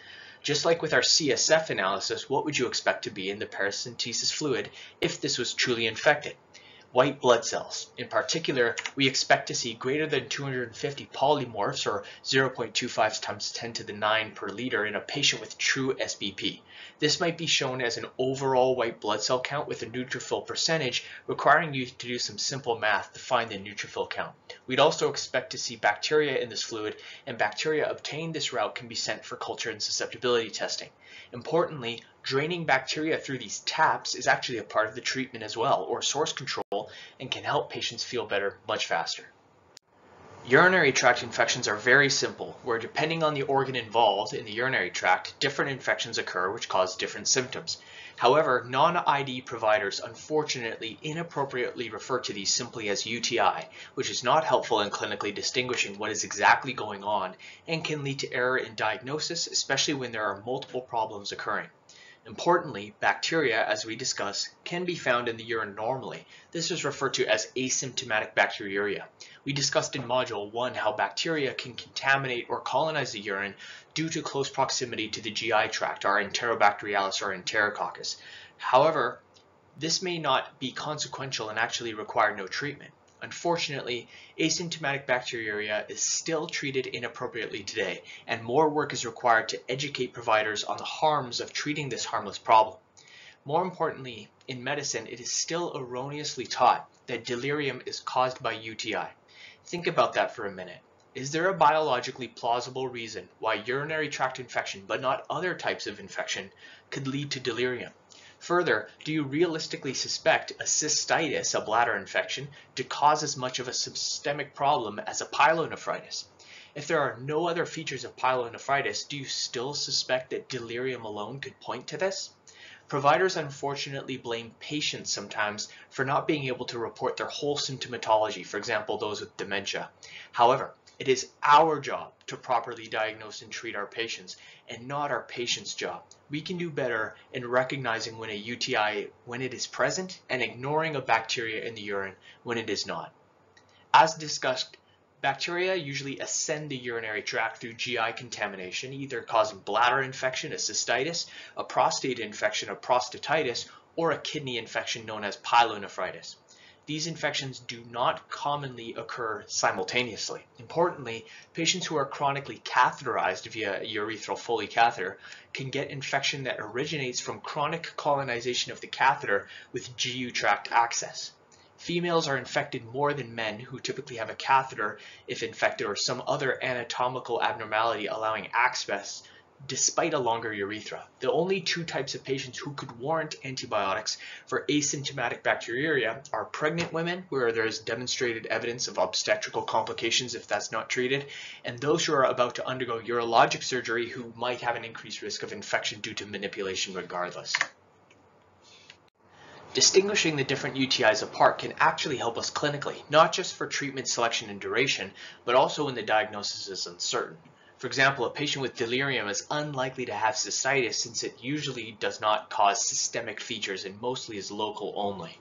Speaker 1: Just like with our CSF analysis, what would you expect to be in the paracentesis fluid if this was truly infected? White blood cells. In particular, we expect to see greater than 250 polymorphs or 0.25 times 10 to the 9 per liter in a patient with true SBP. This might be shown as an overall white blood cell count with a neutrophil percentage, requiring you to do some simple math to find the neutrophil count. We'd also expect to see bacteria in this fluid, and bacteria obtained this route can be sent for culture and susceptibility testing. Importantly, draining bacteria through these taps is actually a part of the treatment as well, or source control, and can help patients feel better much faster. Urinary tract infections are very simple, where depending on the organ involved in the urinary tract, different infections occur which cause different symptoms. However, non-ID providers unfortunately inappropriately refer to these simply as UTI, which is not helpful in clinically distinguishing what is exactly going on and can lead to error in diagnosis, especially when there are multiple problems occurring. Importantly, bacteria, as we discussed, can be found in the urine normally. This is referred to as asymptomatic bacteriuria. We discussed in Module 1 how bacteria can contaminate or colonize the urine due to close proximity to the GI tract, our Enterobacterales or Enterococcus. However, this may not be consequential and actually require no treatment. Unfortunately, asymptomatic bacteriuria is still treated inappropriately today, and more work is required to educate providers on the harms of treating this harmless problem. More importantly, in medicine, it is still erroneously taught that delirium is caused by UTI. Think about that for a minute. Is there a biologically plausible reason why urinary tract infection, but not other types of infection, could lead to delirium? Further, do you realistically suspect a cystitis, a bladder infection, to cause as much of a systemic problem as a pyelonephritis? If there are no other features of pyelonephritis, do you still suspect that delirium alone could point to this? Providers unfortunately blame patients sometimes for not being able to report their whole symptomatology, for example, those with dementia. However, it is our job to properly diagnose and treat our patients and not our patient's job. We can do better in recognizing when a UTI when it is present and ignoring a bacteria in the urine when it is not. As discussed, bacteria usually ascend the urinary tract through GI contamination, either causing bladder infection, a cystitis, a prostate infection, a prostatitis, or a kidney infection known as pyelonephritis. These infections do not commonly occur simultaneously. Importantly, patients who are chronically catheterized via urethral Foley catheter can get infection that originates from chronic colonization of the catheter with GU tract access. Females are infected more than men who typically have a catheter if infected or some other anatomical abnormality allowing access despite a longer urethra. The only two types of patients who could warrant antibiotics for asymptomatic bacteriuria are pregnant women, where there is demonstrated evidence of obstetrical complications if that's not treated, and those who are about to undergo urologic surgery who might have an increased risk of infection due to manipulation regardless. Distinguishing the different UTIs apart can actually help us clinically, not just for treatment selection and duration, but also when the diagnosis is uncertain. For example, a patient with delirium is unlikely to have cystitis since it usually does not cause systemic features and mostly is local only.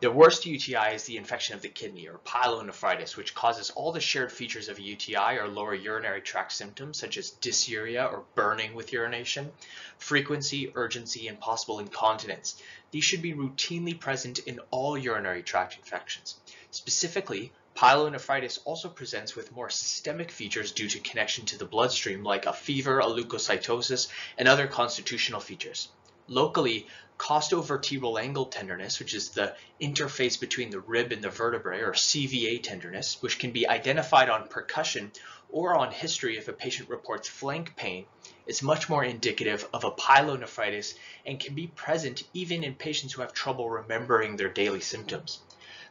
Speaker 1: The worst UTI is the infection of the kidney or pyelonephritis, which causes all the shared features of a UTI or lower urinary tract symptoms such as dysuria or burning with urination, frequency, urgency, and possible incontinence. These should be routinely present in all urinary tract infections. Specifically, Pyelonephritis also presents with more systemic features due to connection to the bloodstream like a fever, a leukocytosis, and other constitutional features. Locally, costovertebral angle tenderness, which is the interface between the rib and the vertebrae, or CVA tenderness, which can be identified on percussion or on history if a patient reports flank pain, is much more indicative of a pyelonephritis and can be present even in patients who have trouble remembering their daily symptoms.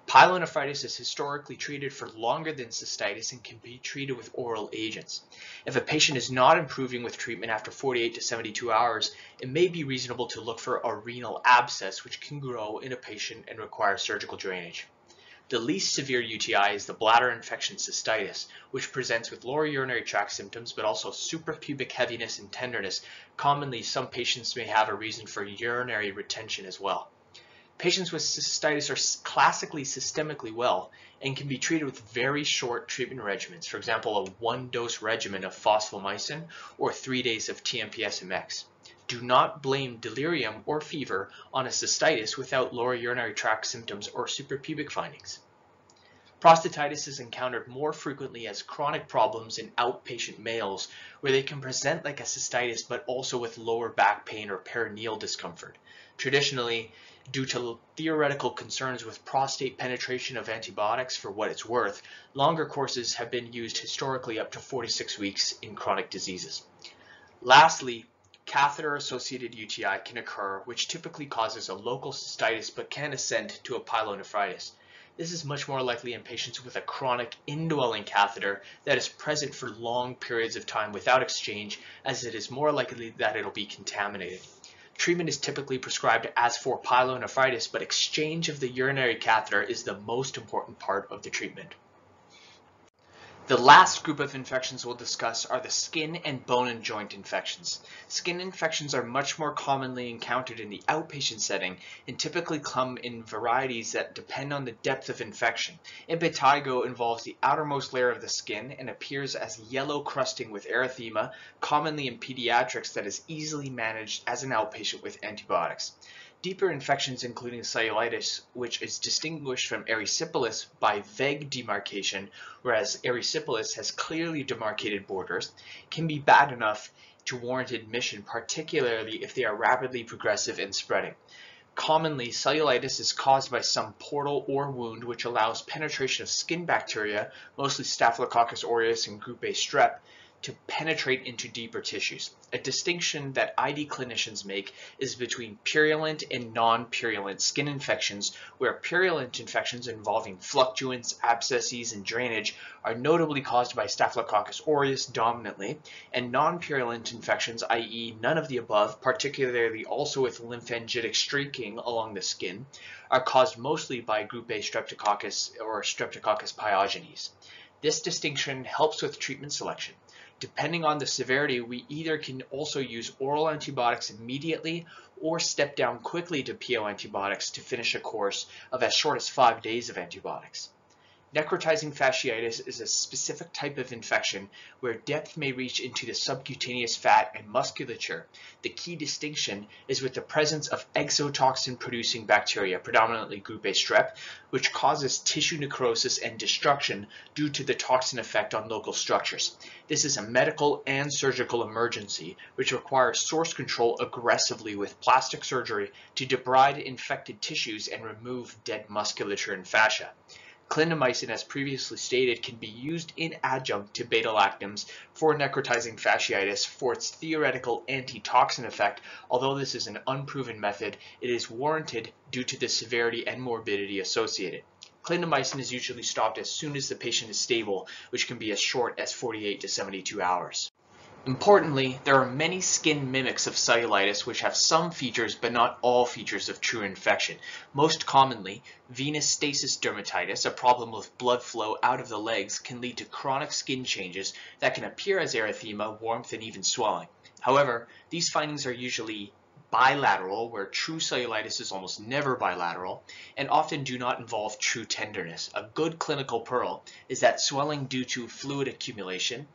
Speaker 1: Pyelonephritis is historically treated for longer than cystitis and can be treated with oral agents. If a patient is not improving with treatment after 48 to 72 hours, it may be reasonable to look for a renal abscess which can grow in a patient and require surgical drainage. The least severe UTI is the bladder infection cystitis, which presents with lower urinary tract symptoms but also suprapubic heaviness and tenderness. Commonly, some patients may have a reason for urinary retention as well. Patients with cystitis are classically systemically well and can be treated with very short treatment regimens. For example, a one-dose regimen of fosfomycin or three days of TMP-SMX. do not blame delirium or fever on a cystitis without lower urinary tract symptoms or suprapubic findings. Prostatitis is encountered more frequently as chronic problems in outpatient males where they can present like a cystitis but also with lower back pain or perineal discomfort. Traditionally, due to theoretical concerns with prostate penetration of antibiotics for what it's worth, longer courses have been used historically up to 46 weeks in chronic diseases. Lastly, catheter-associated UTI can occur, which typically causes a local cystitis but can ascend to a pyelonephritis. This is much more likely in patients with a chronic indwelling catheter that is present for long periods of time without exchange, as it is more likely that it'll be contaminated. Treatment is typically prescribed as for pyelonephritis, but exchange of the urinary catheter is the most important part of the treatment. The last group of infections we'll discuss are the skin and bone and joint infections. Skin infections are much more commonly encountered in the outpatient setting and typically come in varieties that depend on the depth of infection. Impetigo involves the outermost layer of the skin and appears as yellow crusting with erythema, commonly in pediatrics that is easily managed as an outpatient with antibiotics. Deeper infections including cellulitis, which is distinguished from erysipelas by vague demarcation, whereas erysipelas has clearly demarcated borders, can be bad enough to warrant admission, particularly if they are rapidly progressive and spreading. Commonly, cellulitis is caused by some portal or wound which allows penetration of skin bacteria, mostly Staphylococcus aureus and group A strep, to penetrate into deeper tissues. A distinction that ID clinicians make is between purulent and non-purulent skin infections, where purulent infections involving fluctuance, abscesses, and drainage are notably caused by Staphylococcus aureus dominantly, and non-purulent infections, i.e. none of the above, particularly also with lymphangitic streaking along the skin, are caused mostly by group A streptococcus or streptococcus pyogenes. This distinction helps with treatment selection. Depending on the severity, we either can also use oral antibiotics immediately or step down quickly to PO antibiotics to finish a course of as short as five days of antibiotics. Necrotizing fasciitis is a specific type of infection where depth may reach into the subcutaneous fat and musculature. The key distinction is with the presence of exotoxin-producing bacteria, predominantly group A strep, which causes tissue necrosis and destruction due to the toxin effect on local structures. This is a medical and surgical emergency, which requires source control aggressively with plastic surgery to debride infected tissues and remove dead musculature and fascia. Clindamycin, as previously stated, can be used in adjunct to beta-lactams for necrotizing fasciitis for its theoretical antitoxin effect. Although this is an unproven method, it is warranted due to the severity and morbidity associated. Clindamycin is usually stopped as soon as the patient is stable, which can be as short as 48 to 72 hours. Importantly, there are many skin mimics of cellulitis which have some features but not all features of true infection. Most commonly, venous stasis dermatitis, a problem with blood flow out of the legs, can lead to chronic skin changes that can appear as erythema, warmth, and even swelling. However, these findings are usually bilateral, where true cellulitis is almost never bilateral, and often do not involve true tenderness. A good clinical pearl is that swelling due to fluid accumulation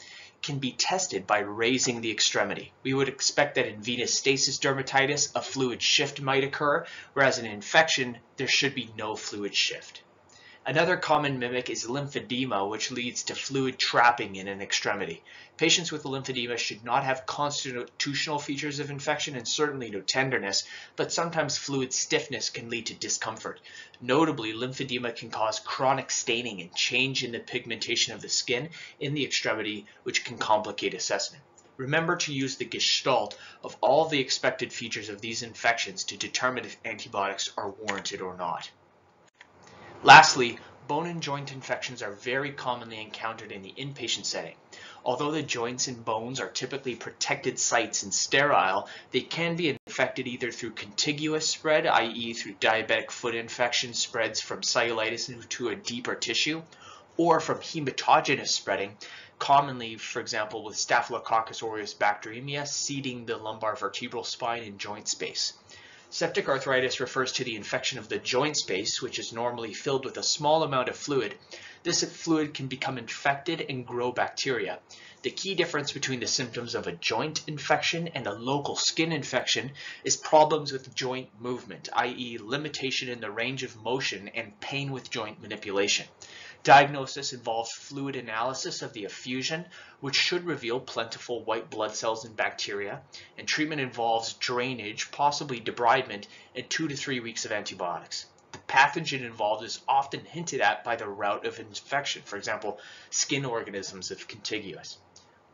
Speaker 1: can be tested by raising the extremity. We would expect that in venous stasis dermatitis, a fluid shift might occur, whereas in infection, there should be no fluid shift. Another common mimic is lymphedema, which leads to fluid trapping in an extremity. Patients with lymphedema should not have constitutional features of infection and certainly no tenderness, but sometimes fluid stiffness can lead to discomfort. Notably, lymphedema can cause chronic staining and change in the pigmentation of the skin in the extremity, which can complicate assessment. Remember to use the gestalt of all the expected features of these infections to determine if antibiotics are warranted or not. Lastly, bone and joint infections are very commonly encountered in the inpatient setting. Although the joints and bones are typically protected sites and sterile, they can be infected either through contiguous spread, i.e. through diabetic foot infection spreads from cellulitis into a deeper tissue, or from hematogenous spreading, commonly, for example, with Staphylococcus aureus bacteremia seeding the lumbar vertebral spine and joint space. Septic arthritis refers to the infection of the joint space, which is normally filled with a small amount of fluid This fluid can become infected and grow bacteria. The key difference between the symptoms of a joint infection and a local skin infection is problems with joint movement, i.e. limitation in the range of motion and pain with joint manipulation. Diagnosis involves fluid analysis of the effusion, which should reveal plentiful white blood cells and bacteria, and treatment involves drainage, possibly debridement, and two to three weeks of antibiotics. The pathogen involved is often hinted at by the route of infection, for example, skin organisms if contiguous.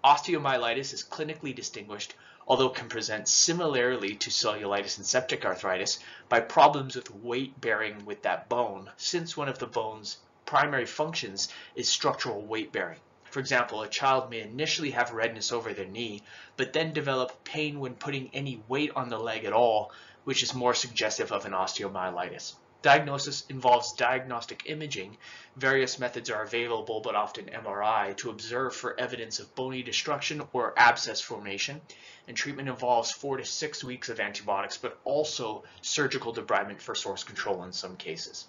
Speaker 1: Osteomyelitis is clinically distinguished, although can present similarly to cellulitis and septic arthritis, by problems with weight bearing with that bone, since one of the bone's primary functions is structural weight bearing. For example, a child may initially have redness over their knee, but then develop pain when putting any weight on the leg at all, which is more suggestive of an osteomyelitis. Diagnosis involves diagnostic imaging. Various methods are available, but often MRI, to observe for evidence of bony destruction or abscess formation. And treatment involves four to six weeks of antibiotics, but also surgical debridement for source control in some cases.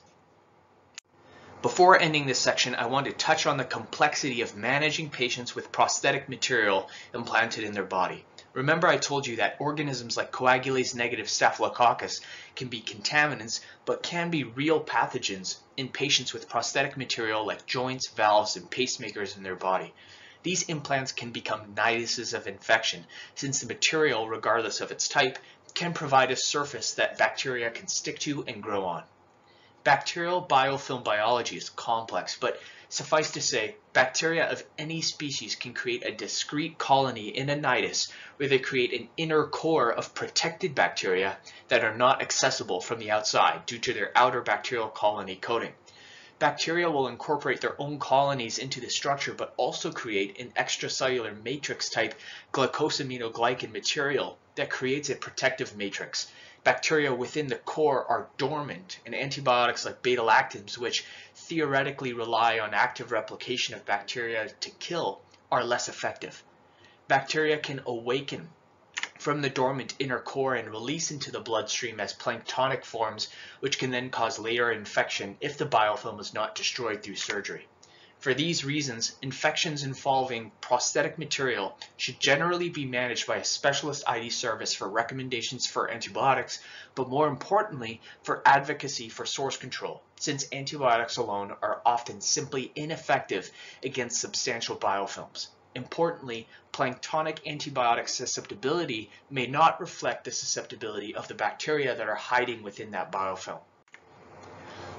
Speaker 1: Before ending this section, I want to touch on the complexity of managing patients with prosthetic material implanted in their body. Remember I told you that organisms like coagulase negative staphylococcus can be contaminants, but can be real pathogens in patients with prosthetic material like joints, valves, and pacemakers in their body. These implants can become niduses of infection, since the material, regardless of its type, can provide a surface that bacteria can stick to and grow on. Bacterial biofilm biology is complex, but suffice to say, bacteria of any species can create a discrete colony in a nidus where they create an inner core of protected bacteria that are not accessible from the outside due to their outer bacterial colony coating. Bacteria will incorporate their own colonies into the structure, but also create an extracellular matrix type glycosaminoglycan material that creates a protective matrix bacteria within the core are dormant, and antibiotics like beta-lactams, which theoretically rely on active replication of bacteria to kill, are less effective. Bacteria can awaken from the dormant inner core and release into the bloodstream as planktonic forms, which can then cause later infection if the biofilm is not destroyed through surgery. For these reasons, infections involving prosthetic material should generally be managed by a specialist ID service for recommendations for antibiotics, but more importantly, for advocacy for source control, since antibiotics alone are often simply ineffective against substantial biofilms. Importantly, planktonic antibiotic susceptibility may not reflect the susceptibility of the bacteria that are hiding within that biofilm.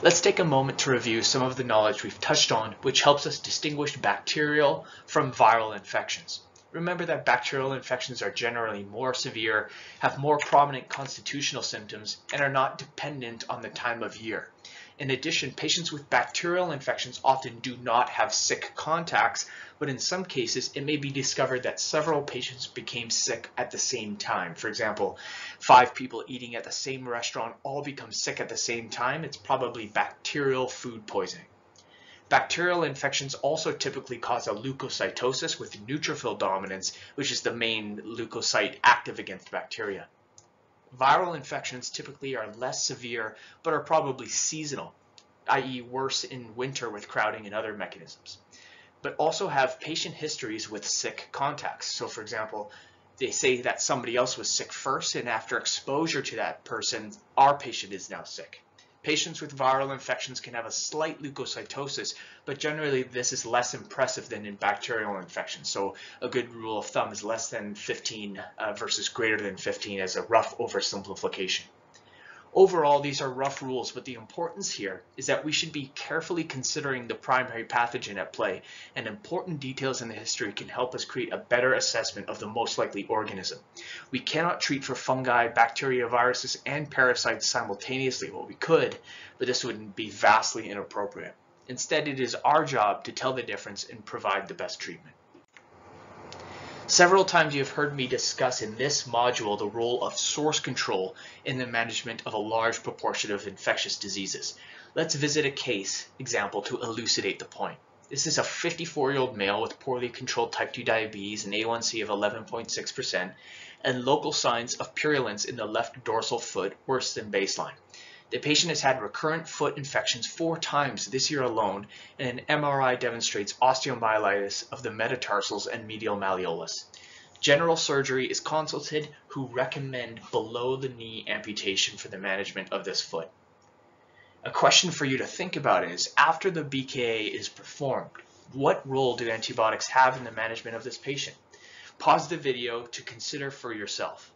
Speaker 1: Let's take a moment to review some of the knowledge we've touched on, which helps us distinguish bacterial from viral infections. Remember that bacterial infections are generally more severe, have more prominent constitutional symptoms, and are not dependent on the time of year. In addition, patients with bacterial infections often do not have sick contacts, but in some cases it may be discovered that several patients became sick at the same time. For example, five people eating at the same restaurant all become sick at the same time. It's probably bacterial food poisoning. Bacterial infections also typically cause a leukocytosis with neutrophil dominance, which is the main leukocyte active against bacteria. Viral infections typically are less severe, but are probably seasonal, i.e. worse in winter with crowding and other mechanisms, but also have patient histories with sick contacts. So for example, they say that somebody else was sick first, and after exposure to that person, our patient is now sick. Patients with viral infections can have a slight leukocytosis, but generally this is less impressive than in bacterial infections. So a good rule of thumb is less than 15 uh, versus greater than 15 as a rough oversimplification. Overall, these are rough rules, but the importance here is that we should be carefully considering the primary pathogen at play, and important details in the history can help us create a better assessment of the most likely organism. We cannot treat for fungi, bacteria, viruses, and parasites simultaneously. Well, we could, but this would be vastly inappropriate. Instead, it is our job to tell the difference and provide the best treatment. Several times you have heard me discuss in this module the role of source control in the management of a large proportion of infectious diseases. Let's visit a case example to elucidate the point. This is a 54-year-old male with poorly controlled type 2 diabetes, an A1C of 11.6%, and local signs of purulence in the left dorsal foot worse than baseline. The patient has had recurrent foot infections four times this year alone, and an MRI demonstrates osteomyelitis of the metatarsals and medial malleolus. General surgery is consulted who recommend below the knee amputation for the management of this foot. A question for you to think about is, after the BKA is performed, what role do antibiotics have in the management of this patient? Pause the video to consider for yourself.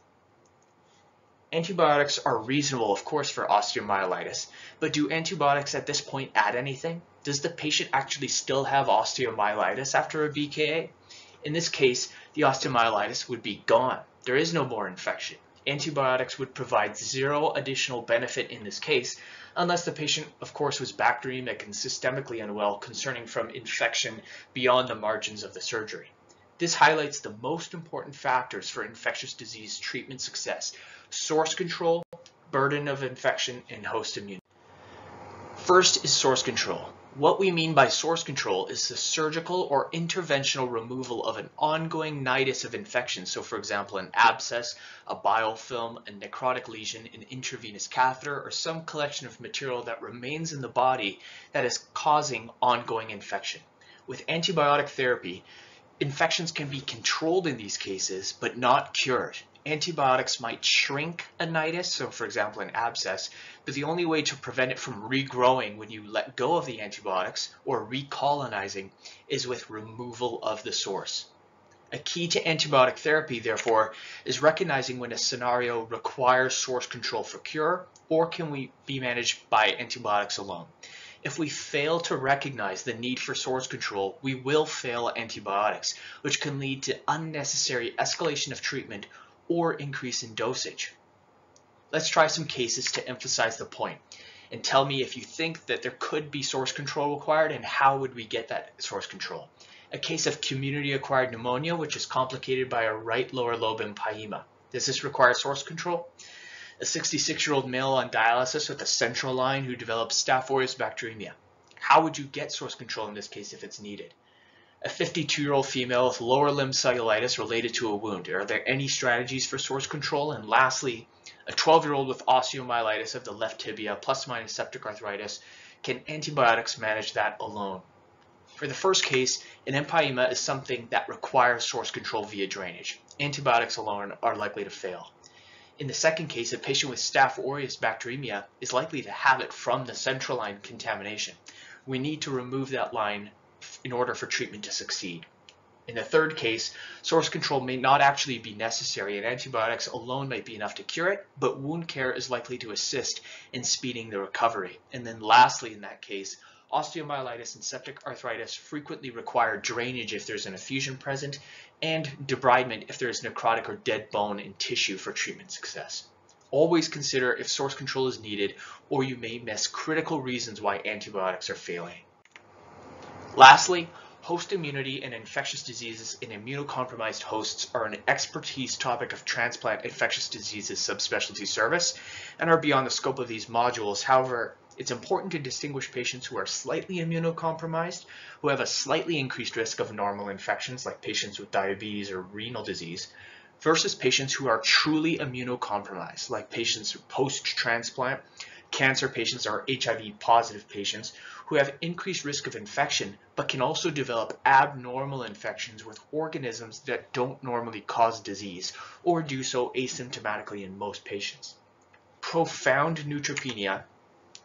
Speaker 1: Antibiotics are reasonable, of course, for osteomyelitis, but do antibiotics at this point add anything? Does the patient actually still have osteomyelitis after a BKA? In this case, the osteomyelitis would be gone. There is no more infection. Antibiotics would provide zero additional benefit in this case, unless the patient, of course, was bacteremic and systemically unwell concerning from infection beyond the margins of the surgery. This highlights the most important factors for infectious disease treatment success, source control, burden of infection, and host immunity. First is source control. What we mean by source control is the surgical or interventional removal of an ongoing nidus of infection. So for example, an abscess, a biofilm, a necrotic lesion, an intravenous catheter, or some collection of material that remains in the body that is causing ongoing infection. With antibiotic therapy, Infections can be controlled in these cases, but not cured. Antibiotics might shrink a nidus, so for example an abscess, but the only way to prevent it from regrowing when you let go of the antibiotics or recolonizing is with removal of the source. A key to antibiotic therapy, therefore, is recognizing when a scenario requires source control for cure or can we be managed by antibiotics alone. If we fail to recognize the need for source control, we will fail antibiotics, which can lead to unnecessary escalation of treatment or increase in dosage. Let's try some cases to emphasize the point and tell me if you think that there could be source control required and how would we get that source control. A case of community-acquired pneumonia, which is complicated by a right lower lobe empyema. Does this require source control? A 66-year-old male on dialysis with a central line who develops Staph aureus bacteremia. How would you get source control in this case if it's needed? A 52-year-old female with lower limb cellulitis related to a wound. Are there any strategies for source control? And lastly, a 12-year-old with osteomyelitis of the left tibia plus minus septic arthritis. Can antibiotics manage that alone? For the first case, an empyema is something that requires source control via drainage. Antibiotics alone are likely to fail. In the second case, a patient with Staph aureus bacteremia is likely to have it from the central line contamination. We need to remove that line in order for treatment to succeed. In the third case, source control may not actually be necessary and antibiotics alone might be enough to cure it, but wound care is likely to assist in speeding the recovery. And then lastly, in that case, Osteomyelitis and septic arthritis frequently require drainage if there's an effusion present and debridement if there is necrotic or dead bone and tissue for treatment success. Always consider if source control is needed or you may miss critical reasons why antibiotics are failing. Lastly, host immunity and infectious diseases in immunocompromised hosts are an expertise topic of transplant infectious diseases subspecialty service and are beyond the scope of these modules. However, it's important to distinguish patients who are slightly immunocompromised, who have a slightly increased risk of normal infections like patients with diabetes or renal disease, versus patients who are truly immunocompromised, like patients post-transplant, cancer patients or HIV positive patients who have increased risk of infection, but can also develop abnormal infections with organisms that don't normally cause disease or do so asymptomatically in most patients. Profound neutropenia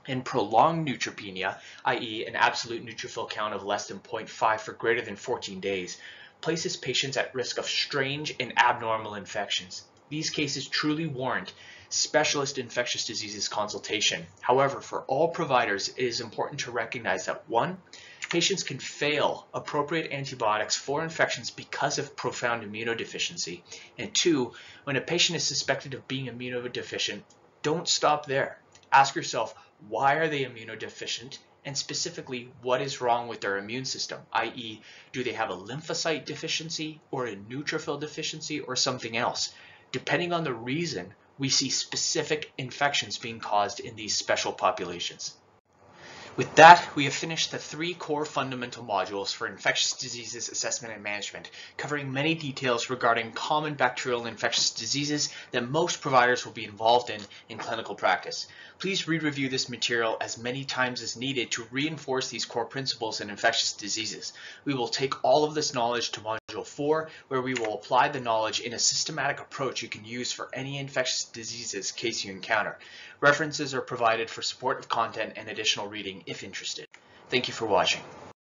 Speaker 1: and prolonged neutropenia, i.e. an absolute neutrophil count of less than 0.5 for greater than 14 days, places patients at risk of strange and abnormal infections. These cases truly warrant specialist infectious diseases consultation. However, for all providers, it is important to recognize that one, patients can fail appropriate antibiotics for infections because of profound immunodeficiency. And two, when a patient is suspected of being immunodeficient, don't stop there. Ask yourself, why are they immunodeficient? And specifically, what is wrong with their immune system? I.e., do they have a lymphocyte deficiency or a neutrophil deficiency or something else? Depending on the reason, we see specific infections being caused in these special populations. With that, we have finished the three core fundamental modules for infectious diseases assessment and management, covering many details regarding common bacterial infectious diseases that most providers will be involved in in clinical practice. Please re-review this material as many times as needed to reinforce these core principles in infectious diseases. We will take all of this knowledge to Module 4, where we will apply the knowledge in a systematic approach you can use for any infectious diseases case you encounter. References are provided for support of content and additional reading if interested. Thank you for watching.